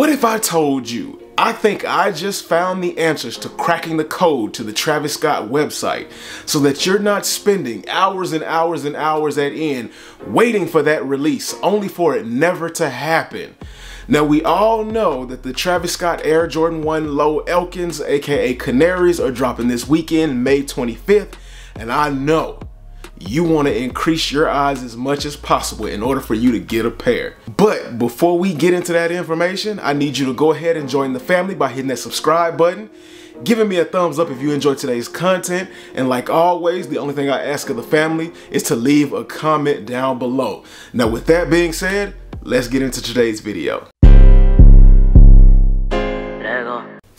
What if I told you I think I just found the answers to cracking the code to the Travis Scott website so that you're not spending hours and hours and hours at end waiting for that release only for it never to happen. Now we all know that the Travis Scott Air Jordan 1 Low Elkins aka Canaries are dropping this weekend May 25th and I know you want to increase your odds as much as possible in order for you to get a pair. But before we get into that information, I need you to go ahead and join the family by hitting that subscribe button, giving me a thumbs up if you enjoyed today's content, and like always, the only thing I ask of the family is to leave a comment down below. Now with that being said, let's get into today's video.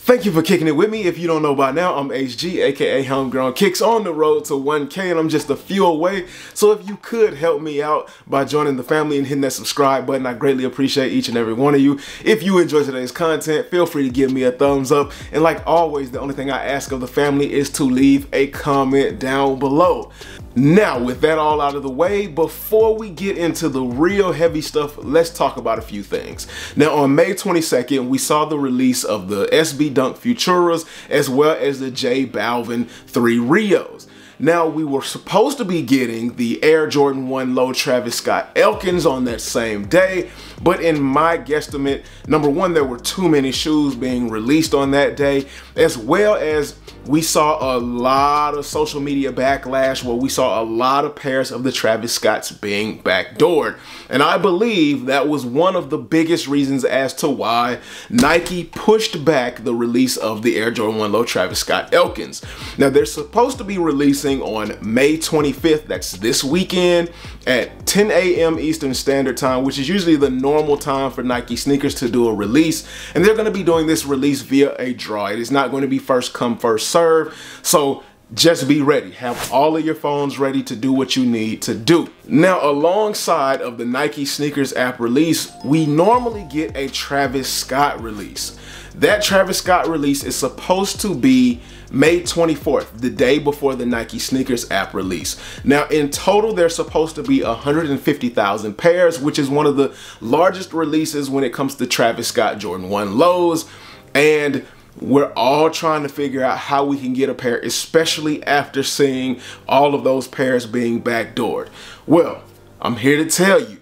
Thank you for kicking it with me. If you don't know by now, I'm HG, aka Homegrown Kicks, on the road to 1K, and I'm just a few away. So if you could help me out by joining the family and hitting that subscribe button, I greatly appreciate each and every one of you. If you enjoy today's content, feel free to give me a thumbs up. And like always, the only thing I ask of the family is to leave a comment down below. Now, with that all out of the way, before we get into the real heavy stuff, let's talk about a few things. Now, on May 22nd, we saw the release of the SB Dunk Futuras as well as the J Balvin 3 Rios. Now, we were supposed to be getting the Air Jordan 1 Low Travis Scott Elkins on that same day, but in my guesstimate, number one, there were too many shoes being released on that day, as well as we saw a lot of social media backlash where we saw a lot of pairs of the Travis Scotts being backdoored. And I believe that was one of the biggest reasons as to why Nike pushed back the release of the Air Jordan 1 Low Travis Scott Elkins. Now they're supposed to be releasing on May 25th, that's this weekend, at 10 a.m. Eastern Standard Time, which is usually the normal time for Nike sneakers to do a release. And they're gonna be doing this release via a draw. It is not going to be first come, first serve. So just be ready. Have all of your phones ready to do what you need to do. Now, alongside of the Nike Sneakers app release, we normally get a Travis Scott release. That Travis Scott release is supposed to be May 24th, the day before the Nike Sneakers app release. Now, in total, there's supposed to be 150,000 pairs, which is one of the largest releases when it comes to Travis Scott Jordan 1 lows. And we're all trying to figure out how we can get a pair, especially after seeing all of those pairs being backdoored. Well, I'm here to tell you,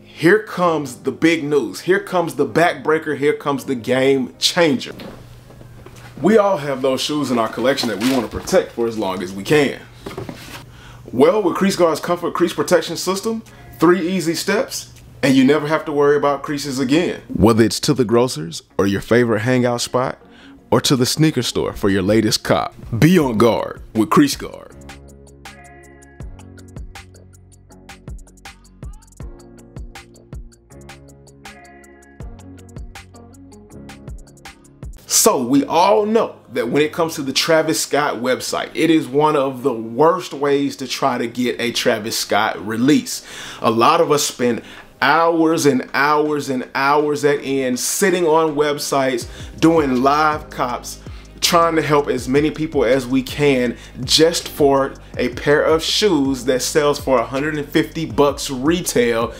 here comes the big news. Here comes the backbreaker. Here comes the game changer. We all have those shoes in our collection that we want to protect for as long as we can. Well, with Crease Guard's Comfort Crease Protection System, three easy steps, and you never have to worry about creases again. Whether it's to the grocers or your favorite hangout spot, or to the sneaker store for your latest cop. Be on guard with Crease Guard. So we all know that when it comes to the Travis Scott website, it is one of the worst ways to try to get a Travis Scott release. A lot of us spend hours and hours and hours at end sitting on websites doing live cops trying to help as many people as we can just for a pair of shoes that sells for 150 bucks retail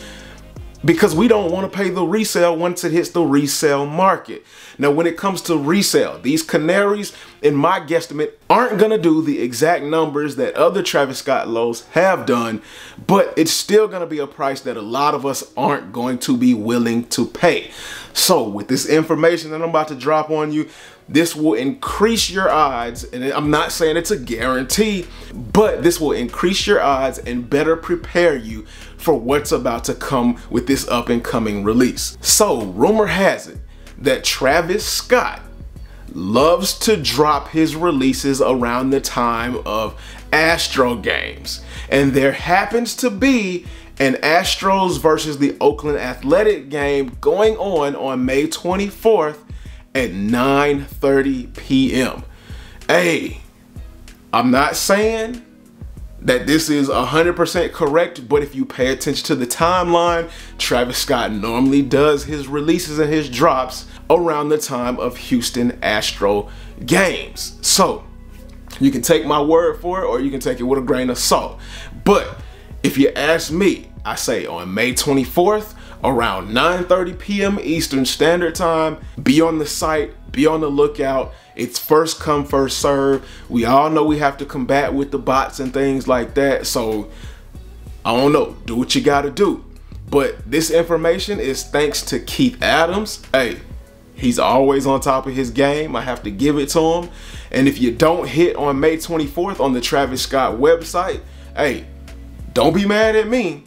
because we don't want to pay the resale once it hits the resale market. Now, when it comes to resale, these canaries, in my guesstimate, aren't going to do the exact numbers that other Travis Scott lows have done, but it's still going to be a price that a lot of us aren't going to be willing to pay. So with this information that I'm about to drop on you, this will increase your odds, and I'm not saying it's a guarantee, but this will increase your odds and better prepare you for what's about to come with this up and coming release. So rumor has it that Travis Scott loves to drop his releases around the time of Astro games. And there happens to be an Astros versus the Oakland Athletic game going on on May 24th at 9.30 p.m. Hey, I'm not saying that this is 100% correct, but if you pay attention to the timeline, Travis Scott normally does his releases and his drops around the time of Houston Astro games. So, you can take my word for it or you can take it with a grain of salt. But if you ask me, I say on May 24th around 9.30 p.m. Eastern Standard Time. Be on the site, be on the lookout. It's first come, first serve. We all know we have to combat with the bots and things like that. So I don't know, do what you gotta do. But this information is thanks to Keith Adams. Hey, he's always on top of his game. I have to give it to him. And if you don't hit on May 24th on the Travis Scott website, hey, don't be mad at me.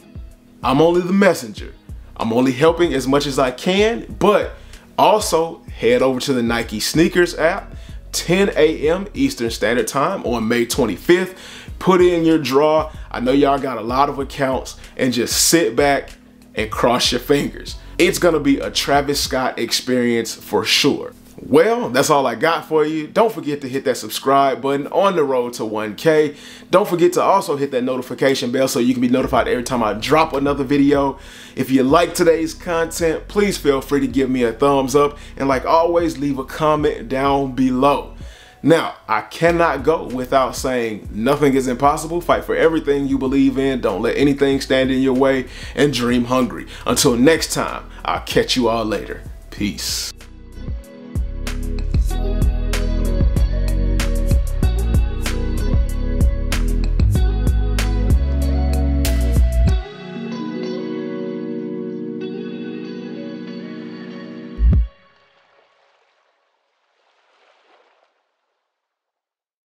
I'm only the messenger. I'm only helping as much as I can, but also head over to the Nike Sneakers app, 10 a.m. Eastern Standard Time on May 25th. Put in your draw. I know y'all got a lot of accounts and just sit back and cross your fingers. It's gonna be a Travis Scott experience for sure. Well, that's all I got for you. Don't forget to hit that subscribe button on the road to 1K. Don't forget to also hit that notification bell so you can be notified every time I drop another video. If you like today's content, please feel free to give me a thumbs up. And like always, leave a comment down below. Now, I cannot go without saying nothing is impossible. Fight for everything you believe in. Don't let anything stand in your way and dream hungry. Until next time, I'll catch you all later. Peace.